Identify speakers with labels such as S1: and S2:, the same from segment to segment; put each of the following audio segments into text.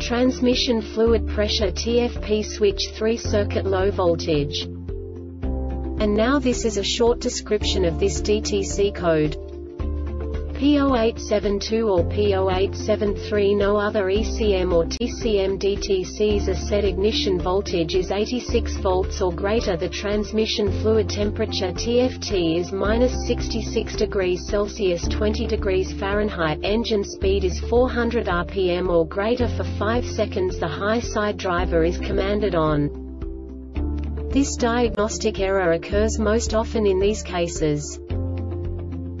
S1: Transmission fluid pressure TFP switch 3 circuit low voltage. And now this is a short description of this DTC code. P0872 or P0873 No other ECM or TCM DTC's a set ignition voltage is 86 volts or greater The transmission fluid temperature TFT is minus 66 degrees Celsius 20 degrees Fahrenheit Engine speed is 400 rpm or greater For 5 seconds the high side driver is commanded on. This diagnostic error occurs most often in these cases.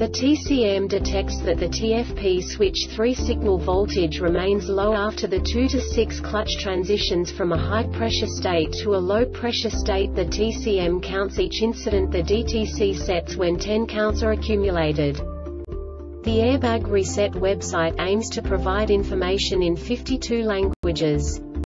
S1: The TCM detects that the TFP switch 3 signal voltage remains low after the 2 to 6 clutch transitions from a high pressure state to a low pressure state. The TCM counts each incident the DTC sets when 10 counts are accumulated. The Airbag Reset website aims to provide information in 52 languages.